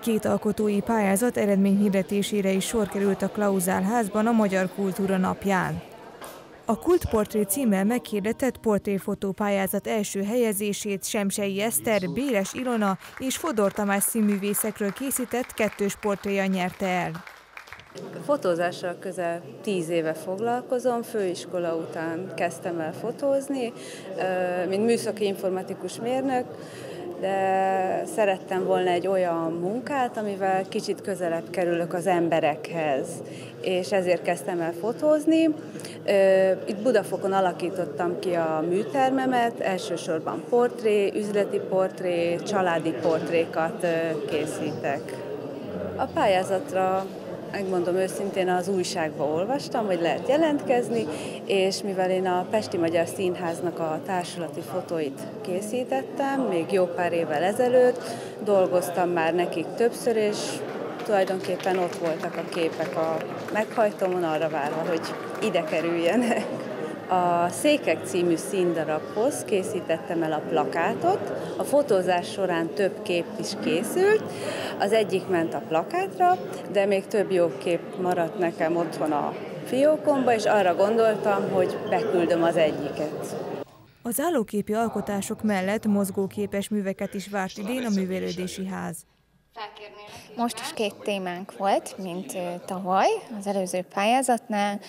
Két alkotói pályázat eredményhirdetésére is sor került a Klauzál házban a Magyar Kultúra napján. A Kultportré címmel meghirdetett portréfotó pályázat első helyezését Semsei Eszter, Béres Ilona és Fodor Tamás színművészekről készített kettős portréja nyerte el. Fotózással közel tíz éve foglalkozom, főiskola után kezdtem el fotózni, mint műszaki informatikus mérnök, de szerettem volna egy olyan munkát, amivel kicsit közelebb kerülök az emberekhez, és ezért kezdtem el fotózni. Itt Budafokon alakítottam ki a műtermemet, elsősorban portré, üzleti portré, családi portrékat készítek. A pályázatra megmondom őszintén, az újságba olvastam, hogy lehet jelentkezni, és mivel én a Pesti Magyar Színháznak a társulati fotóit készítettem, még jó pár évvel ezelőtt, dolgoztam már nekik többször, és tulajdonképpen ott voltak a képek a meghajtómon, arra várva, hogy ide kerüljenek. A Székek című színdarabhoz készítettem el a plakátot, a fotózás során több kép is készült, az egyik ment a plakátra, de még több jó kép maradt nekem otthon a fiókomba, és arra gondoltam, hogy beküldöm az egyiket. Az állóképi alkotások mellett mozgóképes műveket is várt idén a Művelődési Ház. Most is két témánk volt, mint tavaly az előző pályázatnál.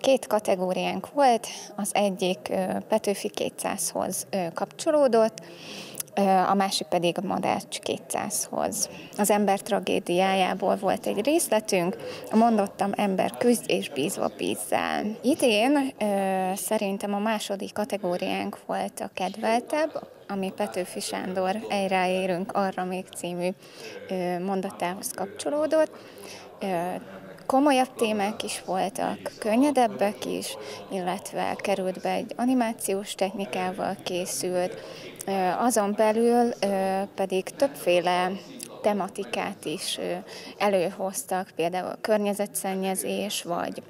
Két kategóriánk volt, az egyik Petőfi 200-hoz kapcsolódott, a másik pedig a Madács 200-hoz. Az ember tragédiájából volt egy részletünk, a mondottam ember küzd és bízva bízzel. Idén szerintem a második kategóriánk volt a kedveltebb, ami Petőfi Sándor Egyráérünk arra még című mondatához kapcsolódott. Komolyabb témák is voltak, könnyedebbek is, illetve került be egy animációs technikával készült, azon belül pedig többféle tematikát is előhoztak, például környezetszennyezés, vagy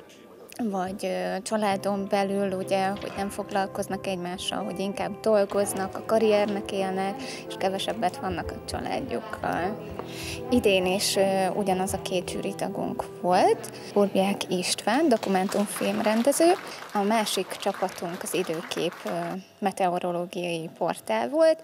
vagy családon belül, ugye, hogy nem foglalkoznak egymással, hogy inkább dolgoznak, a karriernek élnek, és kevesebbet vannak a családjukkal. Idén is ugyanaz a két zsűritagunk volt, Urbiák István, dokumentumfilmrendező, a másik csapatunk az időkép meteorológiai portál volt,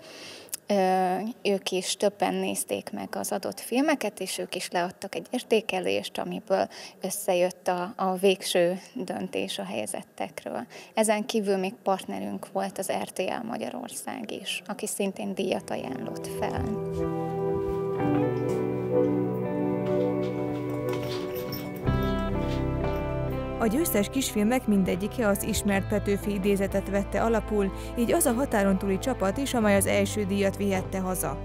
ők is többen nézték meg az adott filmeket, és ők is leadtak egy értékelést, amiből összejött a, a végső döntés a helyzetekről. Ezen kívül még partnerünk volt az RTL Magyarország is, aki szintén díjat ajánlott fel. A győztes kisfilmek mindegyike az ismert Petőfi idézetet vette alapul, így az a határon túli csapat is, amely az első díjat vihette haza.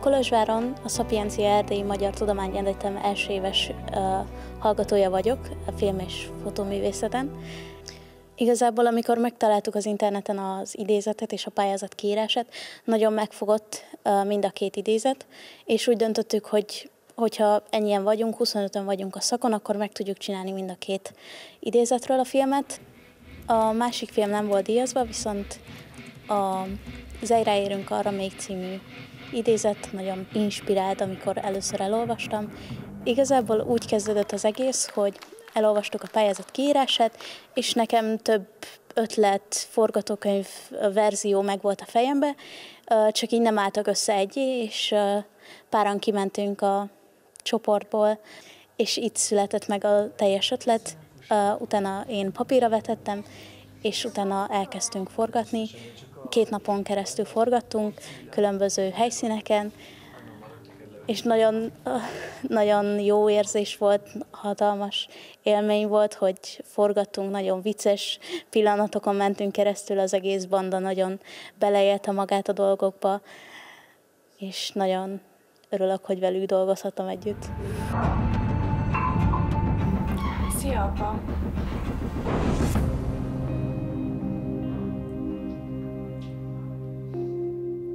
Kolozsváron a Szapiencia Erdélyi Magyar Tudományegyetem első éves hallgatója vagyok a film és fotóművészeten. Igazából, amikor megtaláltuk az interneten az idézetet és a pályázat kiírását, nagyon megfogott mind a két idézet, és úgy döntöttük, hogy hogyha ennyien vagyunk, 25-ön vagyunk a szakon, akkor meg tudjuk csinálni mind a két idézetről a filmet. A másik film nem volt díjazva, viszont a Zejrá érünk arra még című idézet nagyon inspirált, amikor először elolvastam. Igazából úgy kezdődött az egész, hogy elolvastuk a pályázat kiírását, és nekem több ötlet, forgatókönyv verzió meg volt a fejembe, csak így nem álltak össze egyé, és páran kimentünk a csoportból, és itt született meg a teljes ötlet. Utána én papírra vetettem, és utána elkezdtünk forgatni. Két napon keresztül forgattunk, különböző helyszíneken, és nagyon, nagyon jó érzés volt, hatalmas élmény volt, hogy forgattunk, nagyon vicces pillanatokon mentünk keresztül, az egész banda nagyon beleélte magát a dolgokba, és nagyon örülök, hogy velük dolgozhatom együtt. Szia, apa!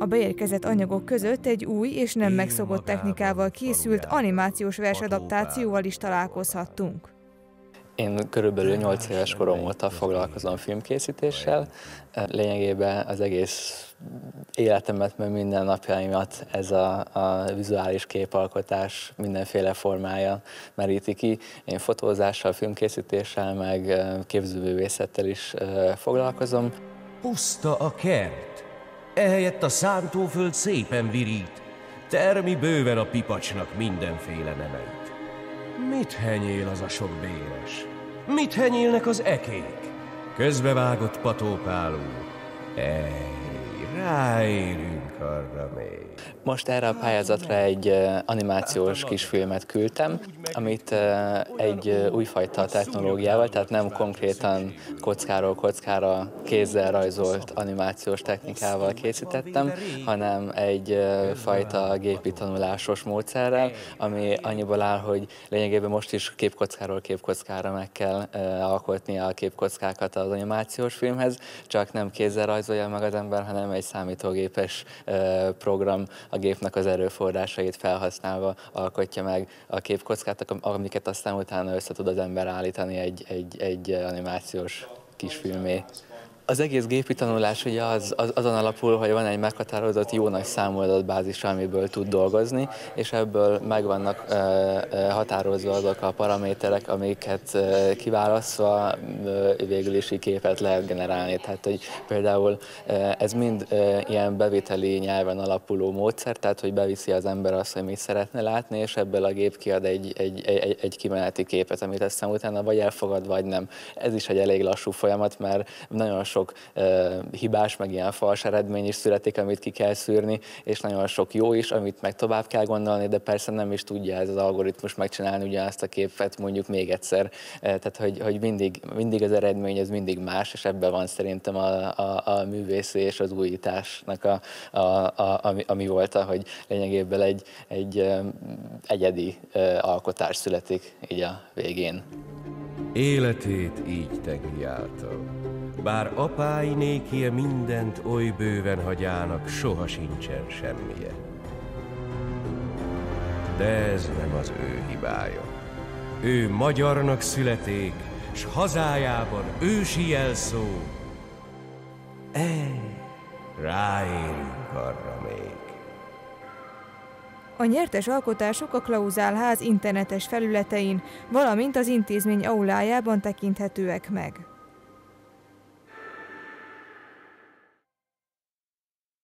A beérkezett anyagok között egy új és nem megszokott technikával készült animációs versadaptációval is találkozhattunk. Én körülbelül 8 éves korom óta foglalkozom filmkészítéssel. Lényegében az egész életemet, mert minden napjaimat ez a, a vizuális képalkotás mindenféle formája meríti ki. Én fotózással, filmkészítéssel, meg képzőművészettel is foglalkozom. Puszta a kert, ehelyett a szántóföld szépen virít, termi bőven a pipacsnak mindenféle nemeit. Mit henyél az a sok béres? Mit henyélnek az ekék? Közbevágott patópáló. Ej, ráérünk arra még. Most erre a pályázatra egy animációs kisfilmet küldtem, amit egy újfajta technológiával, tehát nem konkrétan kockáról kockára kézzel rajzolt animációs technikával készítettem, hanem egy fajta gépi tanulásos módszerrel, ami annyiból áll, hogy lényegében most is képkockáról képkockára meg kell alkotni a képkockákat az animációs filmhez, csak nem kézzel rajzolja meg az ember, hanem egy számítógépes program a gépnek az erőforrásait felhasználva alkotja meg a képkockát, amiket aztán utána össze tud az ember állítani egy, egy, egy animációs kisfilmé. Az egész gépi tanulás ugye az, az, azon alapul, hogy van egy meghatározott jó nagy számú adatbázis, amiből tud dolgozni, és ebből meg vannak e, e, határozva azok a paraméterek, amiket e, kiválasztva e, végül is képet lehet generálni. Tehát, hogy például e, ez mind e, ilyen bevételi nyelven alapuló módszer, tehát, hogy beviszi az ember azt, hogy mit szeretne látni, és ebből a gép kiad egy, egy, egy, egy kimeneti képet, amit aztán utána vagy elfogad, vagy nem. Ez is egy elég lassú folyamat, mert nagyon sok sok hibás, meg ilyen fals eredmény is születik, amit ki kell szűrni, és nagyon sok jó is, amit meg tovább kell gondolni, de persze nem is tudja ez az algoritmus megcsinálni ugyanazt a képet mondjuk még egyszer. Tehát, hogy, hogy mindig, mindig az eredmény az mindig más, és ebben van szerintem a, a, a művész és az újításnak a, a, a, ami, ami volt, hogy lényegében egy, egy egyedi alkotás születik így a végén. Életét így tegriálta. Bár apái nékie mindent oly bőven hagyának, soha sincsen semmije. De ez nem az ő hibája. Ő magyarnak születék, s hazájában ősi jelszó. Ej, ráérünk arra még. A nyertes alkotások a Klauzálház internetes felületein, valamint az intézmény aulájában tekinthetőek meg.